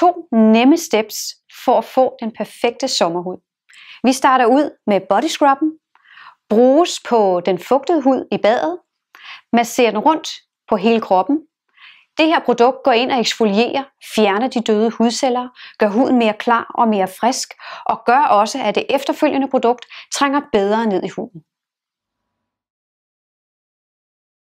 to nemme steps for at få den perfekte sommerhud. Vi starter ud med body scrubben. Bruges på den fugtede hud i badet. masserer den rundt på hele kroppen. Det her produkt går ind og eksfolierer, fjerner de døde hudceller, gør huden mere klar og mere frisk, og gør også, at det efterfølgende produkt trænger bedre ned i huden.